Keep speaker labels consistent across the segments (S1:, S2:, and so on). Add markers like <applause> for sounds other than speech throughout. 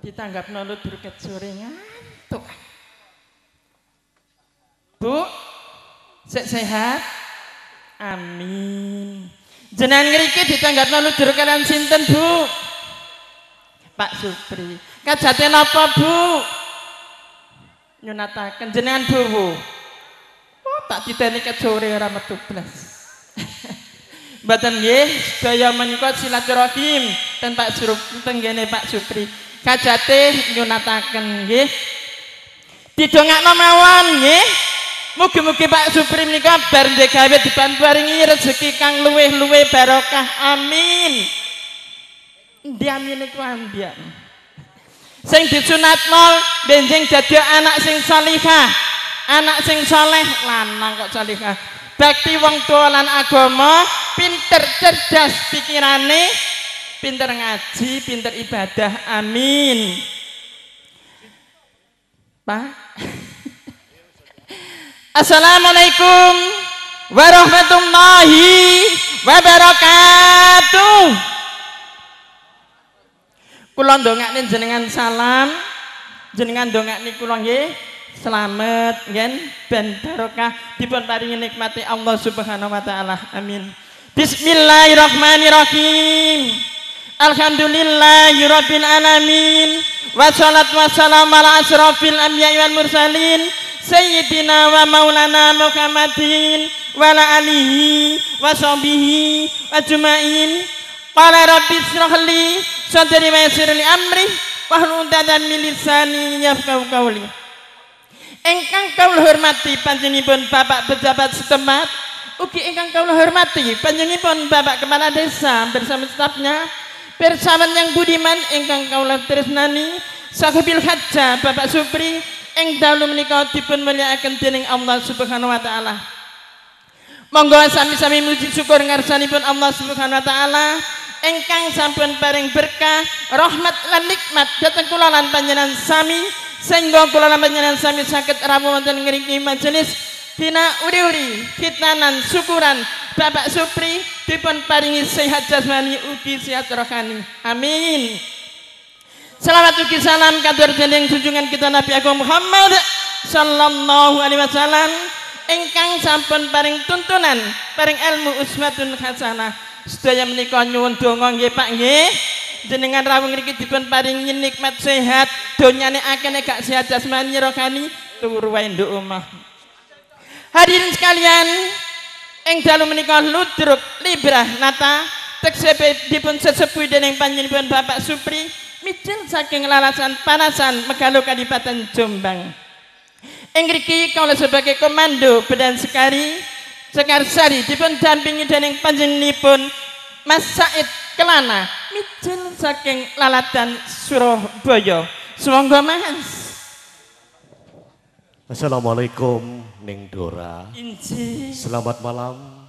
S1: ditanggap nulut berket sore ngantuk. Bu, se sehat? Amin. Jenengan ngriki ditanggap nulut kalian sinten, Bu? Pak Supri. Kajate napa, Bu? Nyunataken jenengan Bu. Oh, tak titeni ket sore ora metu blas. <laughs> Mboten nggih, sedaya menika silaturahim ten Pak Surup tenggene Pak Supri. Kajate nyunataken nggih. Didongakno mawon nggih. Mugi-mugi Pak Supri menika bar ndek gawe dipanparingi rezeki kang luweh-luweh barokah. Amin. Ndi amin iku ambian. Sing disunatno benjing dadi anak sing salihah, anak sing soleh lanang kok salihah. Bakti wong tua lan agama, pinter cerdas pikirane, pinter ngaji, pinter ibadah. Amin. Pak. <laughs> Assalamualaikum warahmatullahi wabarakatuh. Kula ndongakne jenengan salam, jenengan ndongakne kula nggih selamat ngen ben barokah dipun paringi nikmati Allah Subhanahu wa taala. Amin. Bismillahirrahmanirrahim. Alhamdulillahirabbil alamin. Wassalatu wassalamu ala asrofil anbiya'i wal mursalin. Sayyidina wa maulana Muhammadin wa ala alihi wa sahbihi ajmain. Qala rabbi israh li sadri wa yassir li amri wahlul 'uqdatam min lisani yafqahu qawli. Engkang kawula hormati panjenenganipun Bapak pejabat setempat, ugi engkang kawula hormati panjenenganipun Bapak Kepala Desa bersama stafnya, bersama yang budiman engkang kawula tresnani, sahibil hajjah Bapak Supri, ing dalu menika dipun mulyakaken dening Allah Subhanahu wa taala. Monggo sami-sami muji syukur ngarsanipun Allah Subhanahu wa taala engkang sampun paring berkah, rahmat lan nikmat dhateng kula lan panjenengan sami sehingga kula lan panjenengan sami saged rawuh wonten ngriki majelis dina uri-uri kitanan syukuran Bapak Supri dipun paringi sehat jasmani ugi sehat rohani. Amin. Selamat ugi salam katur dening junjungan kita Nabi Agung Muhammad sallallahu alaihi wasallam ingkang sampun paring tuntunan, paring ilmu uswatun hasanah. Sedaya menika nyuwun donga nggih Pak nggih. Jenengan rawuh ngriki dipun paringi nikmat sehat, donyane akeh gak sehat jasmani rohani turu wae nduk. Hadirin sekalian, ing dalu menika ludruk librah nata teksepe dipun sesepuh dening panjenengan Bapak Supri Micin saking lalasan panasan Megalo Kadipaten Jombang. Ingriki kalau sebagai komando Bedan Sekari Sekar Sari dipun dampingi dening panjenenganipun Mas Said Kelana Micin saking lalatan Surabaya. Semoga Mas.
S2: Assalamualaikum Ning Dora.
S1: Inji.
S2: Selamat malam.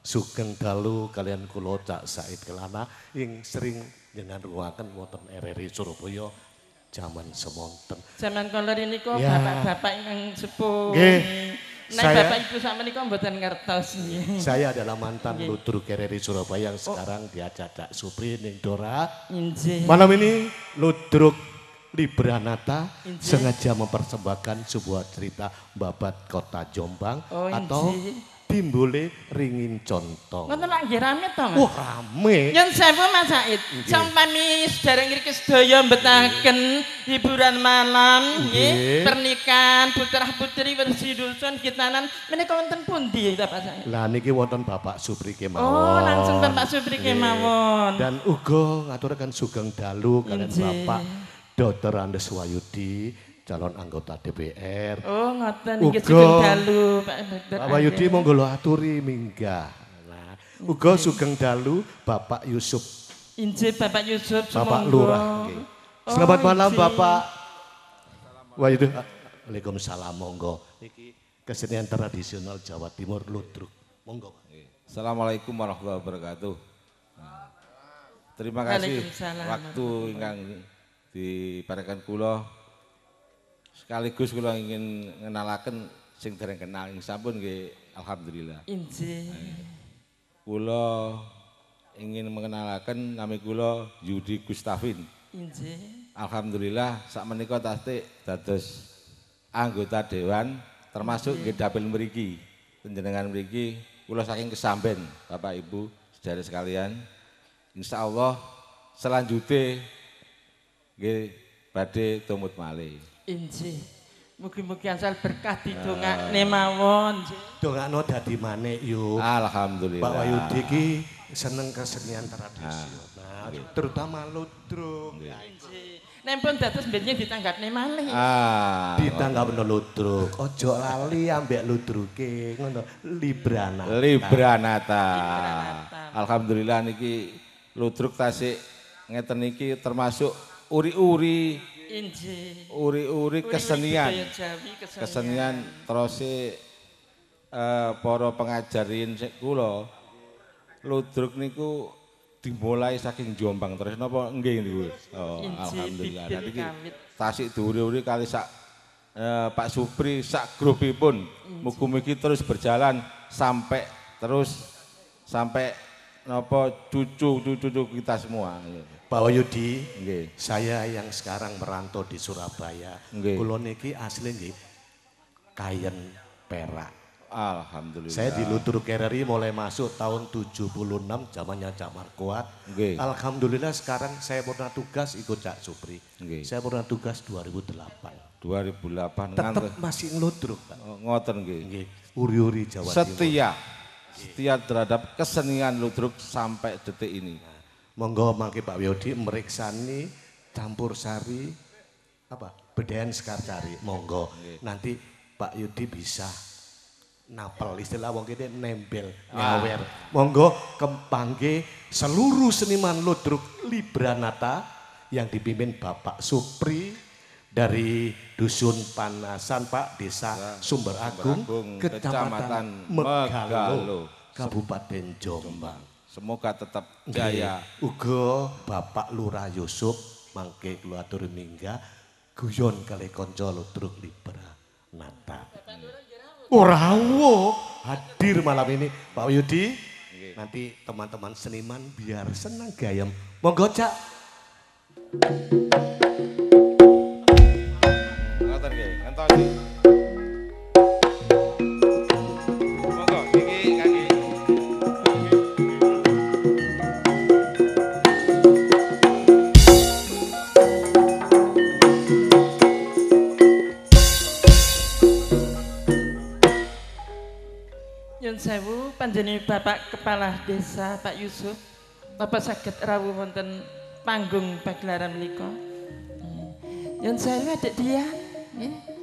S2: Sugeng dalu kalian kulo Cak Said Kelana yang sering dengan ruangan wonten RRI Surabaya zaman semonten.
S1: Zaman kolor ini kok
S2: Ya.
S1: bapak-bapak yang sepuh.
S2: Nggih,
S1: Nah,
S2: saya-
S1: bapak ibu sama ini kok mboten ngertos.
S2: Saya adalah mantan
S1: Nggih.
S2: Ludruk RRI Surabaya yang sekarang diajak Cak Supri Ning Dora.
S1: Inji.
S2: Malam ini Ludruk Libranata
S1: Inji.
S2: sengaja mempersembahkan sebuah cerita babat kota Jombang
S1: Oh,
S2: atau. Timbule Ringin Contong.
S1: Ngoten lak nggih rame to, Mas?
S2: Wah rame.
S1: Nyun sewu Mas Said. Sampami sedherek ngriki sedaya mbetahaken hiburan malam nggih, pernikahan putra-putri versi dusun kitanan menika wonten pundi ta Pak Said?
S2: Lah niki wonten Bapak Supri kemawon.
S1: Oh, langsung Bapak Supri kemawon.
S2: Dan uga ngaturaken sugeng dalu kalian. Bapak Dr. Andes Wayudi, calon anggota DPR.
S1: Oh, ngoten nggih sugeng dalu Pak Dr.
S2: Pak Wayudi monggo lo aturi minggah. Nah, uga sugeng dalu Bapak Yusuf,
S1: Injih Bapak Yusuf
S2: Bapak. Lurah. nggih. Selamat
S1: Oh,
S2: malam
S1: injih.
S2: Bapak Wayudi. Waalaikumsalam monggo. Niki kesenian tradisional Jawa Timur Ludruk. Monggo. Pak.
S3: Assalamualaikum warahmatullahi wabarakatuh. Nah, terima kasih waktu ingkang diparekan kula sekaligus kula ingin ngenalaken sing dereng kenal ing sampun nggih alhamdulillah.
S1: Injih.
S3: Kula ingin mengenalkan nami kula Yudi Gustafin.
S1: Injih.
S3: Alhamdulillah sak menika tastik dados anggota dewan termasuk nggih dapil mriki. Panjenengan mriki kula saking kesamben Bapak Ibu saudara sekalian. Insya Allah selanjutnya nggih badhe tumut malih.
S1: Injih. Mugi-mugi asal berkah didongakne mawon. Injih.
S2: Dongakno dadi manik yuk.
S3: Alhamdulillah.
S2: Pak Wayudi ki seneng kesenian tradisional, terutama ludruk.
S1: Injih. Nempun dados mbenjing ditanggapne malih.
S3: Ah,
S2: Ditanggapno ludruk, ojo lali ambek ludruke ngono librana.
S3: Libranata. Alhamdulillah niki ludruk tasik ngeten niki termasuk uri-uri uri-uri kesenian.
S1: Kesenian.
S3: Kesenian terus eh para pengajarin sik kula ludruk niku dimulai saking Jombang terus napa nggih niku. Oh,
S1: Inji,
S3: alhamdulillah.
S1: kawit.
S3: tasik duri-uri kali sak eh, Pak Supri sak grupipun mugi-mugi terus berjalan sampai terus sampai napa cucu-cucu kita semua.
S2: Pak Wayudi,
S3: Nggih.
S2: saya yang sekarang merantau di Surabaya.
S3: Nggih.
S2: Kulo niki asli nggih Kayen Perak.
S3: Alhamdulillah.
S2: Saya di Lutur RRI mulai masuk tahun 76 zamannya Cak Markuat.
S3: Nggih.
S2: Alhamdulillah sekarang saya pernah tugas ikut Cak Supri.
S3: Nggih.
S2: Saya pernah tugas 2008.
S3: 2008
S2: Tetap
S3: ngantos
S2: masih ngeludruk, Pak.
S3: Oh, ngoten nggih.
S2: Nggih, uri-uri Jawa Timur.
S3: Setia. Setia terhadap kesenian ludruk sampai detik ini.
S2: Monggo mangke Pak Wiyodi meriksani campur sari apa bedayan sekar cari monggo. Nanti Pak Yudi bisa napel istilah wong kene nempel nyawer. Monggo kempangge seluruh seniman ludruk Libranata yang dipimpin Bapak Supri dari Dusun Panasan Pak Desa Sumber Agung,
S3: Agung,
S2: Kecamatan
S3: Kecamatan
S2: Megalo,
S3: Megalo.
S2: Kabupaten Jombang.
S3: Semoga tetap jaya.
S2: Uga Bapak Lurah Yusuf mangke kula atur mingga guyon kali kanca ludruk Libra Nata. Ora wo hadir malam ini Pak Yudi. Nanti teman-teman seniman biar senang gayam. Monggo Cak.
S3: Ngoten nggih, ngentos
S1: Kepala Desa Pak Yusuf. Bapak saged rawuh wonten panggung pagelaran menika. Nyun sewu adik dia. Nggih.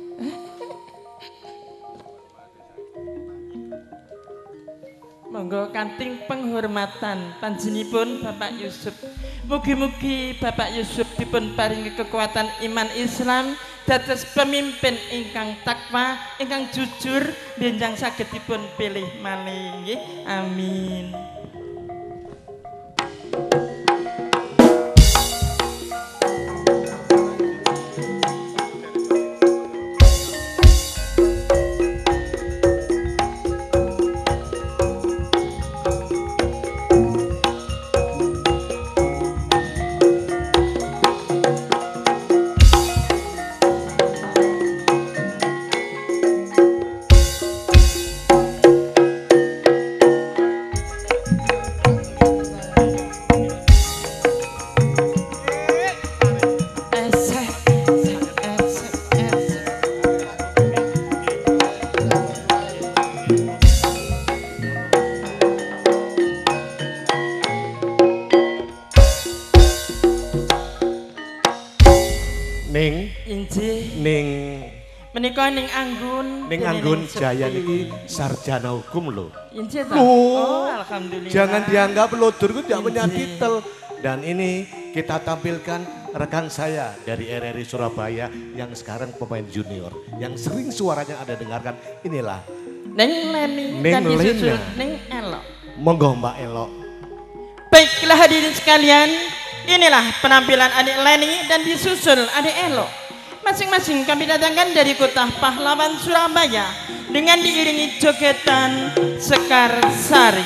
S1: Monggo kanting penghormatan panjenipun Bapak Yusuf. Mugi-mugi Bapak Yusuf dipun paringi kekuatan iman Islam dados pemimpin ingkang takwa, ingkang jujur, benjang saged dipun pilih malih. Amin. Menika ning Anggun.
S2: ning Anggun Jaya niki sarjana hukum loh.
S1: Injih Oh, alhamdulillah.
S2: Jangan dianggap ludur itu tidak punya titel. Dan ini kita tampilkan rekan saya dari RRI Surabaya yang sekarang pemain junior. Yang sering suaranya ada dengarkan. Inilah
S1: Neng Leni
S2: Neng
S1: dan disusul. Neng Elok.
S2: Monggo Mbak Elok.
S1: Baiklah hadirin sekalian, inilah penampilan adik Leni dan disusul adik Elok. Masing-masing kami datangkan dari kota pahlawan Surabaya dengan diiringi jogetan Sekar Sari.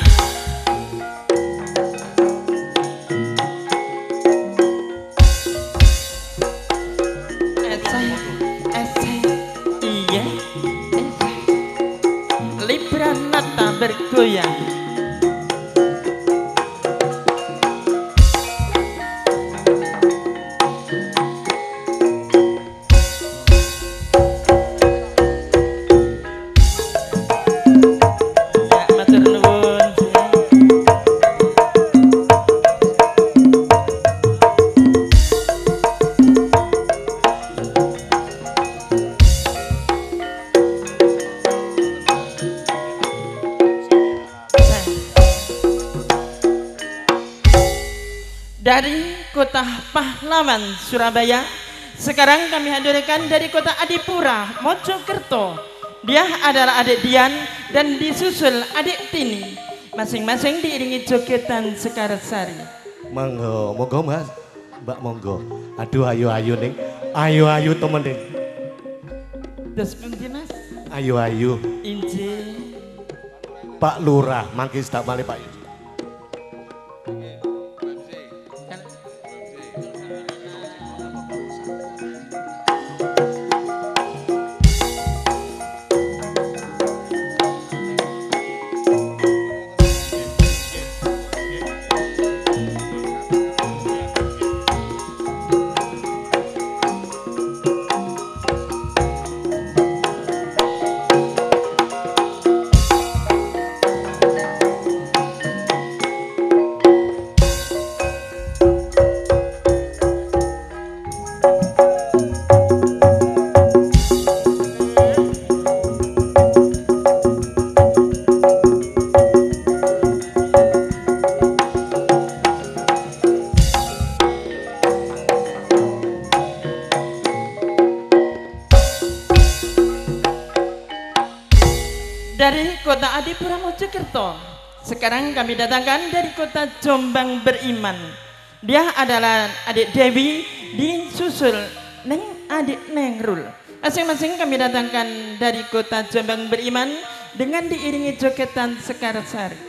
S1: Surabaya. Sekarang kami hadirkan dari kota Adipura, Mojokerto. Dia adalah adik Dian dan disusul adik Tini. Masing-masing diiringi jogetan Sekarsari.
S2: Monggo, monggo Mas. Mbak monggo. Aduh ayo ayo ning. Ayo ayo temen ning.
S1: Terus Mas?
S2: Ayo ayo.
S1: Injil.
S2: Pak Lurah, mangke sedak malih Pak Yudi.
S1: Sekarang kami datangkan dari kota Jombang Beriman. Dia adalah adik Dewi disusul Neng adik Nengrul. Masing-masing kami datangkan dari kota Jombang Beriman dengan diiringi jogetan Sekarsari. Iya,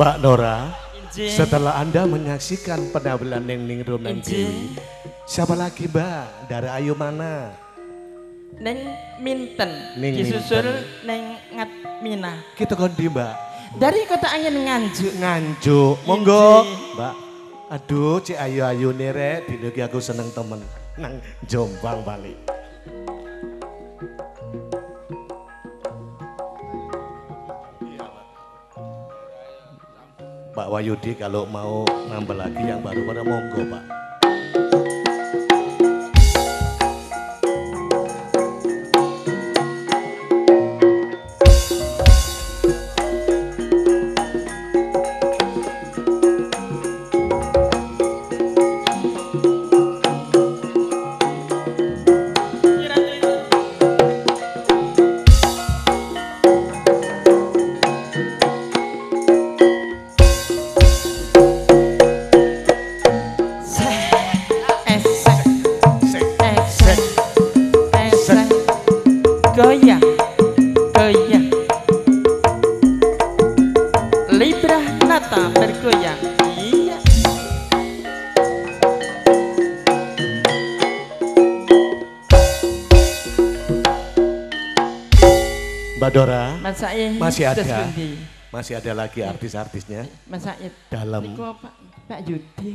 S2: Mbak Nora, setelah Anda menyaksikan penampilan Neng Rum. Dewi, siapa lagi Mbak? Dari Ayu mana?
S1: Neng Minten
S2: Neng
S1: disusul
S2: Minten.
S1: Neng Ngatmina
S2: Kita kondi Mbak.
S1: dari kota angin Nganjuk.
S2: Nganjuk, monggo. Mbak, aduh cik ayu ayu nere, dino ki aku seneng temen. Nang Jombang balik. Pak Wayudi kalau mau nambah lagi yang baru pada monggo Pak. Mbak Dora. Masih ada. masih ada lagi artis-artisnya?
S1: Mas Said.
S2: Dalam.
S1: Pak Pak Yudi.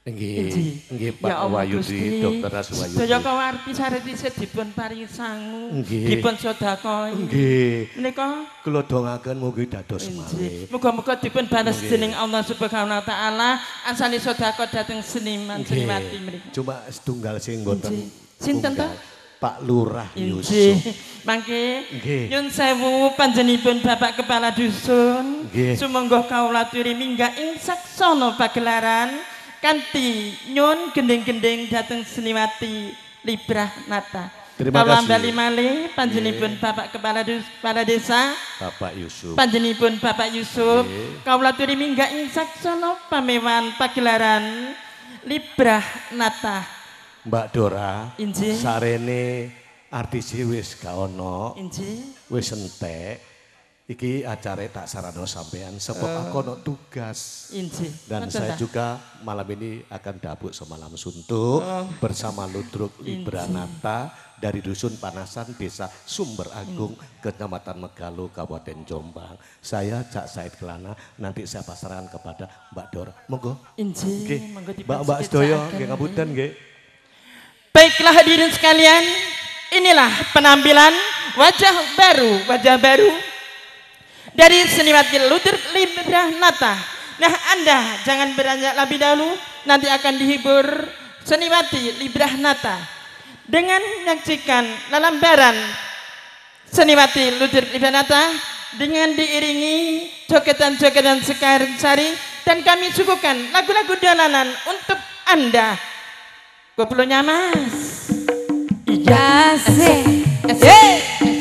S2: Nggih, nggih Pak
S1: Ya Gusti.
S2: Dokter Aswayudi.
S1: Sedaya kawarti saretise dipun paringi sangu,
S2: Nggih.
S1: dipun sedekah.
S2: Nggih,
S1: Menika
S2: kula dongaken mugi dados malih.
S1: Muga-muga dipun balas dening Allah Subhanahu wa taala asali sedekah dhateng seniman
S2: Nggih.
S1: seniwati mriku.
S2: Cuma setunggal sing mboten.
S1: Sinten
S2: tunggal. Pak Lurah. Yusuf.
S1: Mangke nyun sewu panjenipun Bapak Kepala Dusun. Sumangga kawula aturi minggah ing saksana pagelaran kanthi nyun gending-gending dhateng seniwati Librah Nata.
S2: Terima kasih.
S1: bali malih panjenenganipun Bapak Kepala Des- Kepala Desa,
S2: Bapak Yusuf.
S1: panjenenganipun Bapak Yusuf. Kawula turi minggah ing saksana pamewan pagelaran Librah Nata.
S2: Mbak Dora.
S1: Injih.
S2: Sarene artis wis gak ono.
S1: Injih.
S2: Wis entek. Iki acara tak sarano sampean sebab aku ono tugas.
S1: Injih.
S2: Dan saya juga malam ini akan dabuk semalam suntuk bersama Ludruk Libranata dari Dusun Panasan Desa Sumber Agung, Kecamatan Megalu, Kabupaten Jombang. Saya Cak Said Kelana, nanti saya pasarkan kepada Mbak Dor. Monggo. Nggih.
S1: monggo dipun
S2: Mbak-mbak sedoyo, nggih ngapunten nggih.
S1: Baiklah hadirin sekalian, inilah penampilan wajah baru, wajah baru dari seniwati Ludur Librah Nata. Nah Anda jangan beranjak lebih dahulu, nanti akan dihibur seniwati Librah Nata dengan menyaksikan lalambaran seniwati Ludur Librah Nata dengan diiringi jogetan-jogetan sekarang sari dan kami suguhkan lagu-lagu dolanan untuk Anda. Koplonya mas. Iya.
S4: Asik. Hey.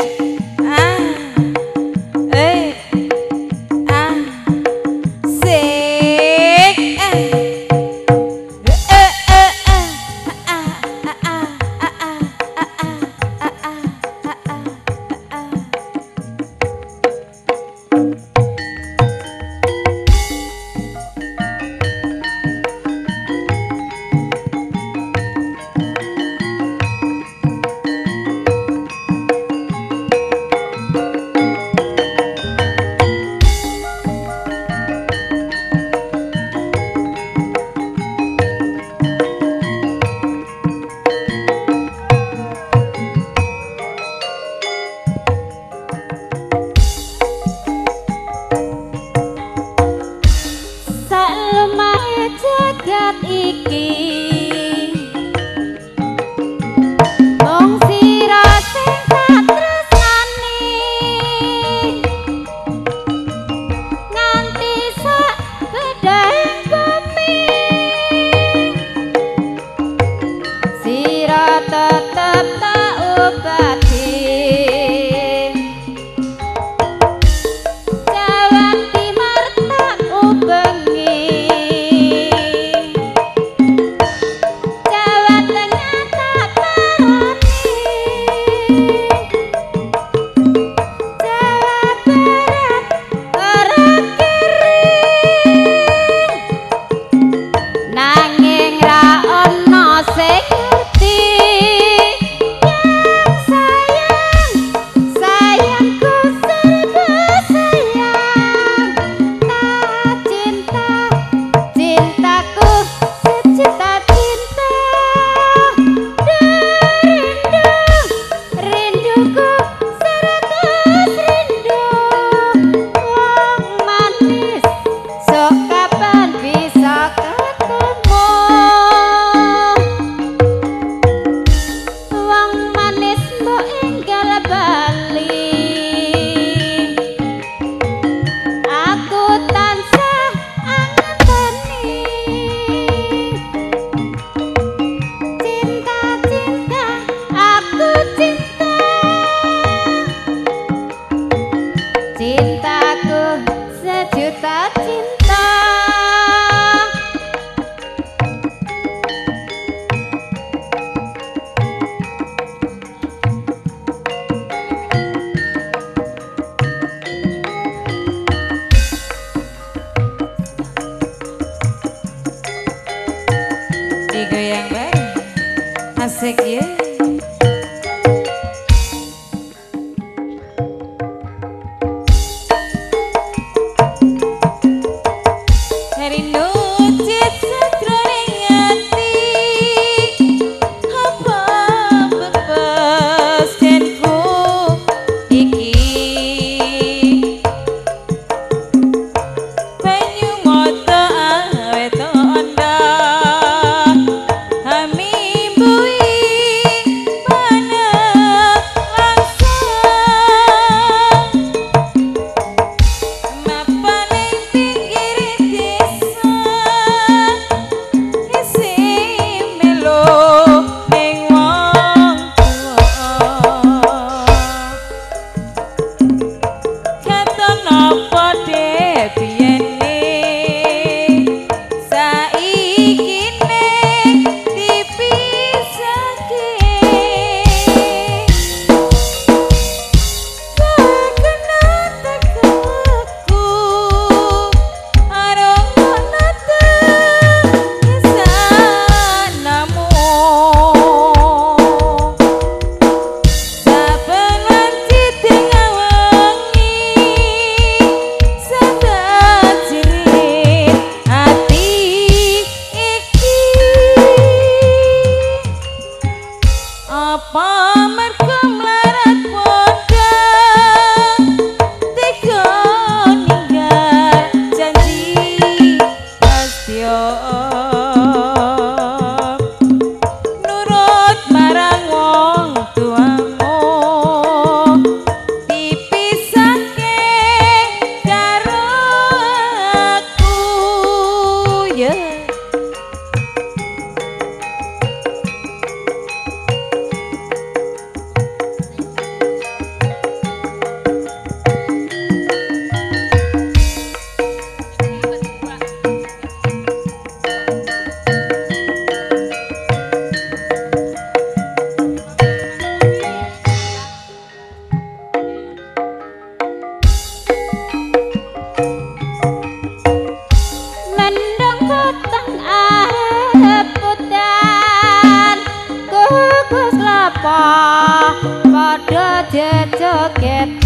S4: jejogetan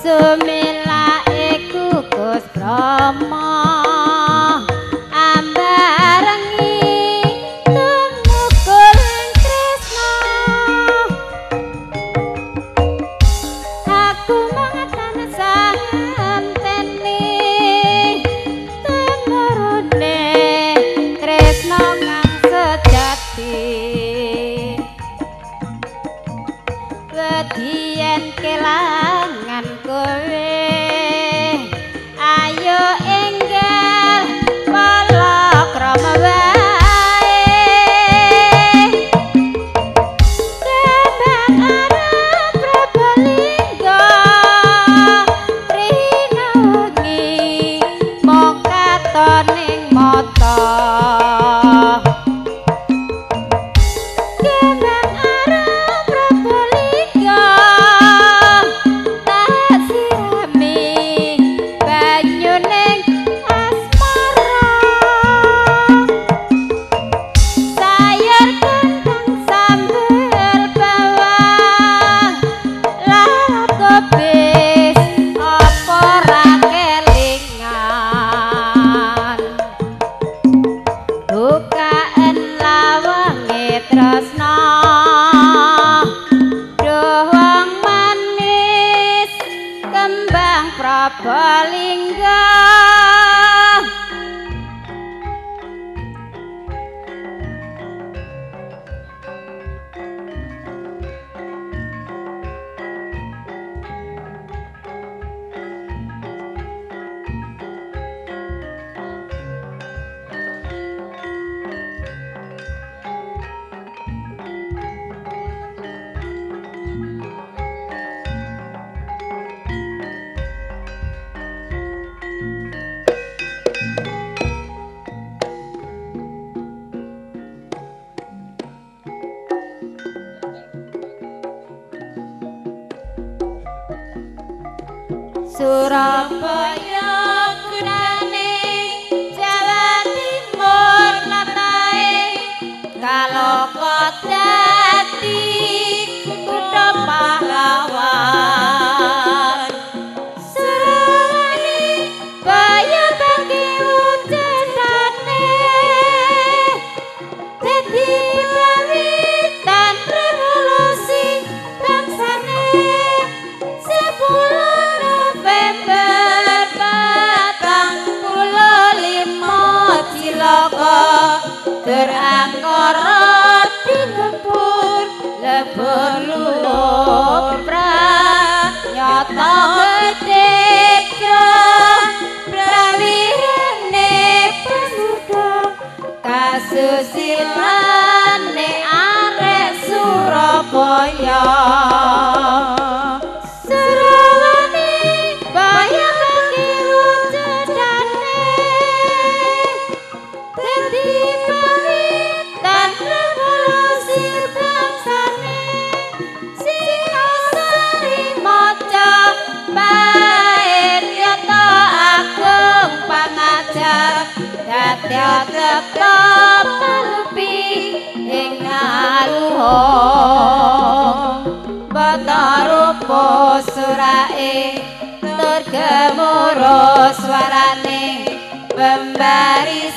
S4: Sumila iku Gus Bromo. 老。septo parpi ing aluha batarupa tur gemuruh swarane pembaris